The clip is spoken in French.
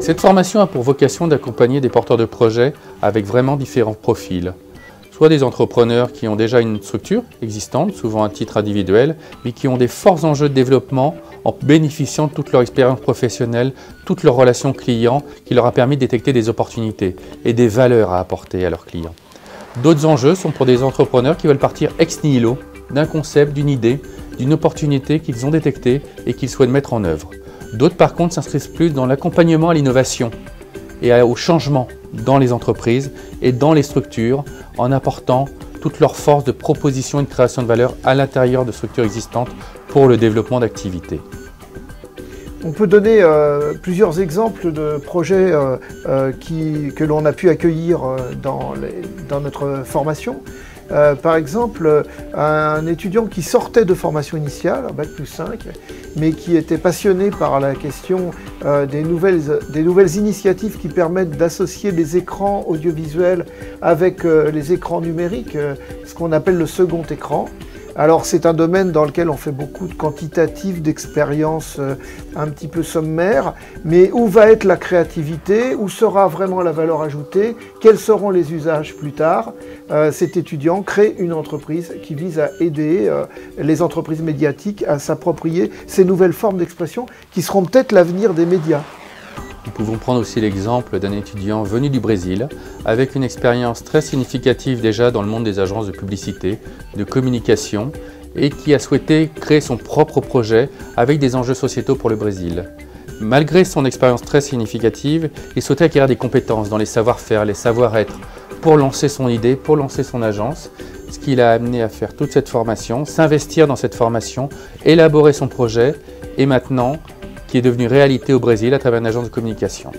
Cette formation a pour vocation d'accompagner des porteurs de projets avec vraiment différents profils. Soit des entrepreneurs qui ont déjà une structure existante, souvent à titre individuel, mais qui ont des forts enjeux de développement en bénéficiant de toute leur expérience professionnelle, toute leur relation client qui leur a permis de détecter des opportunités et des valeurs à apporter à leurs clients. D'autres enjeux sont pour des entrepreneurs qui veulent partir ex nihilo d'un concept, d'une idée, d'une opportunité qu'ils ont détectée et qu'ils souhaitent mettre en œuvre. D'autres par contre s'inscrivent plus dans l'accompagnement à l'innovation et au changement dans les entreprises et dans les structures en apportant toute leur force de proposition et de création de valeur à l'intérieur de structures existantes pour le développement d'activités. On peut donner euh, plusieurs exemples de projets euh, euh, que l'on a pu accueillir dans, dans, notre formation. Par exemple, un étudiant qui sortait de formation initiale, Bac plus 5, mais qui était passionné par la question des, nouvelles, des nouvelles initiatives qui permettent d'associer les écrans audiovisuels avec les écrans numériques, ce qu'on appelle le second écran. Alors c'est un domaine dans lequel on fait beaucoup de quantitatifs, d'expériences euh, un petit peu sommaires, mais où va être la créativité, où sera vraiment la valeur ajoutée, quels seront les usages plus tard? Euh, Cet étudiant crée une entreprise qui vise à aider euh, les entreprises médiatiques à s'approprier ces nouvelles formes d'expression qui seront peut-être l'avenir des médias. Nous pouvons prendre aussi l'exemple d'un étudiant venu du Brésil avec une expérience très significative déjà dans le monde des agences de publicité, de communication et qui a souhaité créer son propre projet avec des enjeux sociétaux pour le Brésil. Malgré son expérience très significative, il souhaitait acquérir des compétences dans les savoir-faire, les savoir-être pour lancer son idée, pour lancer son agence, ce qui l'a amené à faire toute cette formation, s'investir dans cette formation, élaborer son projet et maintenant qui est devenu réalité au Brésil à travers une agence de communication.